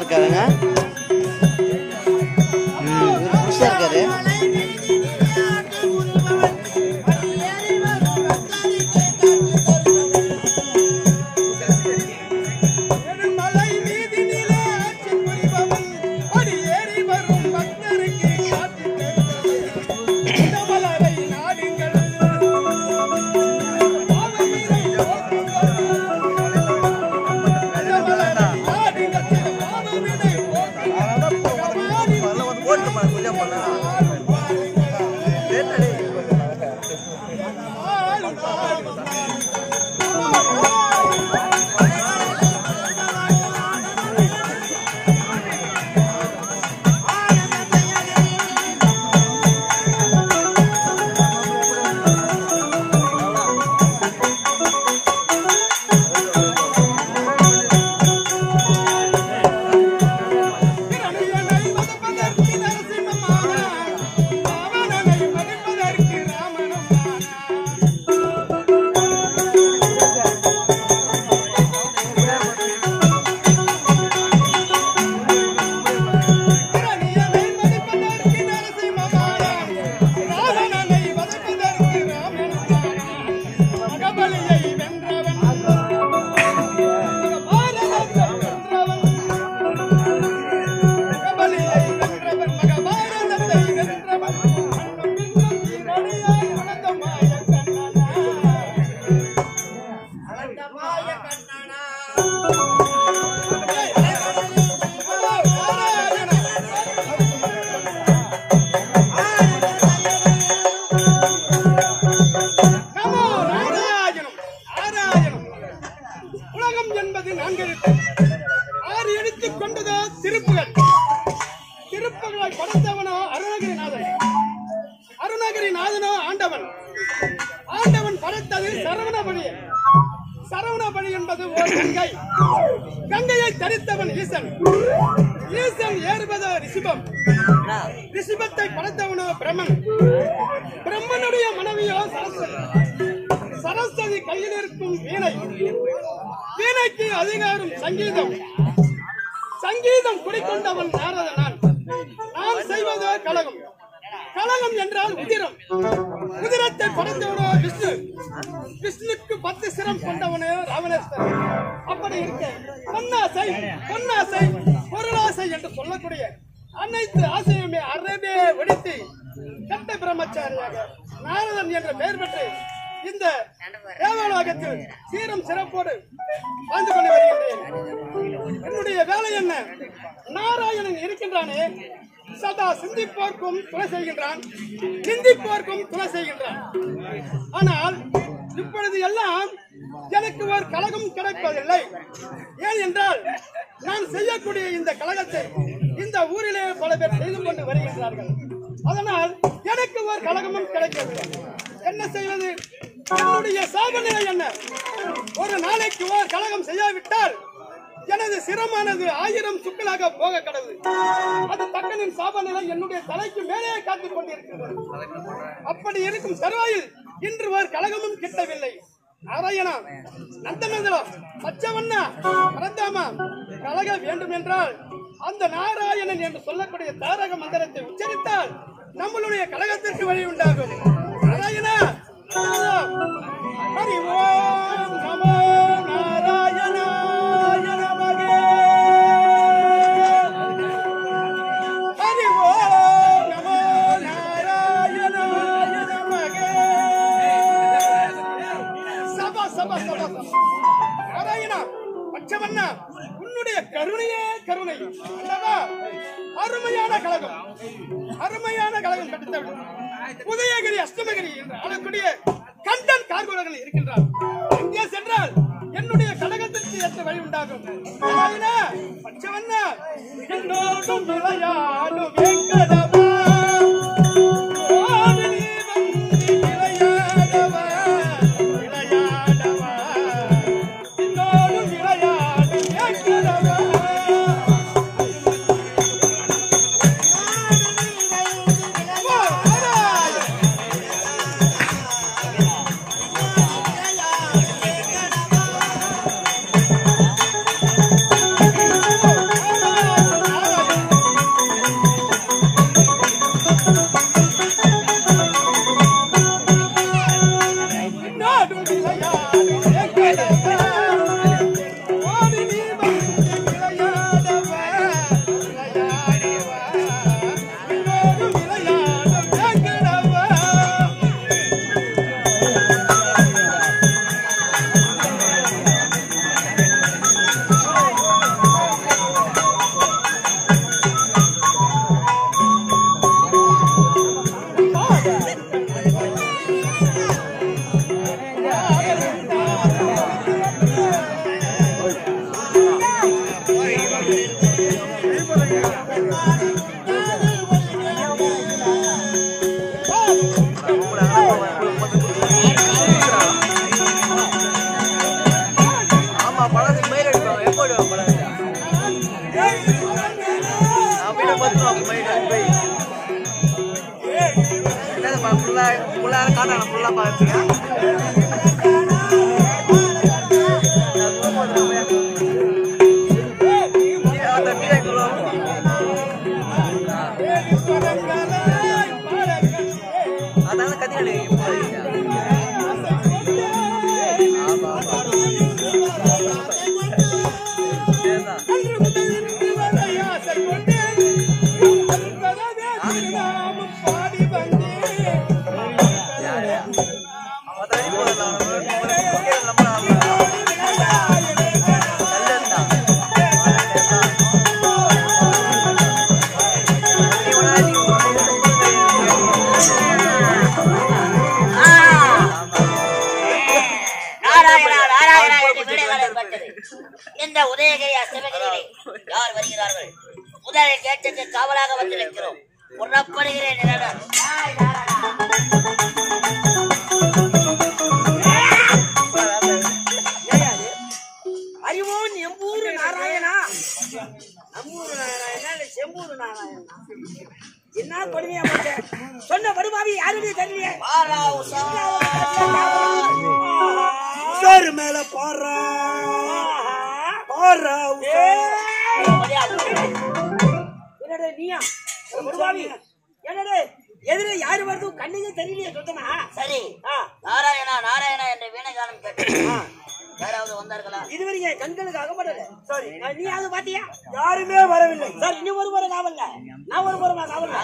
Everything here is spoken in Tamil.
மேல என்பது நான்கு எழுத்து ஆறு எழுத்து கொண்டது திருப்புகள்? திருப்புகளை படைத்தவனோ அருணகிரிநாதன். அருணகிரிநாதனோ ஆண்டவன். ஆண்டவன் படைத்தது சரவணபடி சரவணபடி என்பது ஒரு கங்கை. கங்கையை தரித்தவன் ஈசன். ஈசன் ஏறுவது ரிஷிபம். ரிஷிபத்தை படைத்தவனோ பிரம்மன். பிரம்மனுடைய மனைவியோ சரஸ்வதி. சரஸ்வதி கையில் இருக்கும் வீணை. வீணைக்கு அதிகாரம் சங்கீதம். சங்கீதம் குடிக்கொண்டவன் நாரதனால் நான் செய்வது கலகம். கழகம் என்றால் உதிரம். உதிரத்தை படைத்தவனோ விஷ்ணு. விஷ்ணுக்கு பத்து சிரம் கொண்டவனே ராவணேஸ்வரன் அப்படி இருக்க பொன்னாசை பொன்னாசை பொருளாசை என்று சொல்லக்கூடிய அனைத்து ஆசையுமே அறவே ஒடித்து கட்ட பிரம்மச்சாரியாக நாரதன் என்ற பெயர் பெற்று இந்த தேவாலயத்தில் சீரம் சிறப்போடு வாழ்ந்து கொண்டு வருகின்றேன். என்னுடைய வேலை என்ன? நாராயணன் இருக்கின்றானே. சதா சிந்திப்போர்க்கும் துணை செய்கின்றான். சிந்திப்போர்க்கும் துணை செய்கின்றான். ஆனால் இப்பொழுது எல்லாம் எனக்கு ஒரு கழகம் கிடைப்பதில்லை. ஏன் என்றால் நான் செய்யக்கூடிய இந்த கழகத்தை இந்த ஊரிலே பல பேர் செய்து கொண்டு வருகின்றார்கள். அதனால் எனக்கு ஒரு கழகமும் கிடைக்கவில்லை. என்ன செய்வது? என்னுடைய சாபநிலை என்ன? ஒரு நாளைக்கு ஓர் கழகம் செய்யாவிட்டால் எனது சிரமானது ஆயிரம் சுக்கலாக போக கடவுது. அது தக்கனின் சாபநிலை என்னுடைய தலைக்கு மேலே காத்துக் கொண்டிருக்கிறது. அப்படி இருக்கும் தருவாயில் இன்று ஒரு கழகமும் கிட்டவில்லை. நாராயணா நந்தநந்தலா பச்சவண்ணா பரந்தாமா கழக வேண்டும் என்றால் அந்த நாராயணன் என்று சொல்லக்கூடிய தாரக மந்திரத்தை உச்சரித்தால் நம்மளுடைய கழகத்திற்கு வழி உண்டாகும். உன்னுடைய கருணையே. கருணை அல்லவா அருமையான கழகம் அருமையான கழகம் கட்டித்தவிடும் உதயகிரி அஷ்டமகிரி என்று ஆளக்கூடிய கண்டன் கார்குலர்கள் இருக்கின்றார். அங்கே சென்றால் என்னுடைய கழகத்திற்கு ஏற்ற வழி உண்டாகும். நாராயணா, பச்சவண்ணா ஃபுல்லா காட்டாங்க ஃபுல்லா பாத்துங்க அதான் கத்தினாலே உதயகிரி அஸ்தமகிரியிலே யார் வருகிறார்கள்? முதலில் கேட்டுக்கு காவலாக. ஆய், நாராயணா. அறிவோன் எம்பூரு நாராயணா. நம்மூரு நாராயணா இல்ல செம்பூரு நாராயணா? என்ன கொடுமையா போச்சு சொன்ன படுபாவி யாருடைய உஷா. சாரு மேல போறா என்னடே நீயா? என்னடே? எதிரே யாரு வருது? கண்ணுக்கு தெரியலையே சுத்தமா சரி. நாராயணா நாராயணா என்ற வீணகானம் கேட்டு. யாராவது வந்தார்களா? இதுவரைங்க கண்களுக்கு அகப்படல. சாரி. நீ அது பாத்தியா? யாருமே வரவில்லை. சார் இன்னும் ஒரு முறை காவல்ல நான் ஒரு முறை காவல்ல.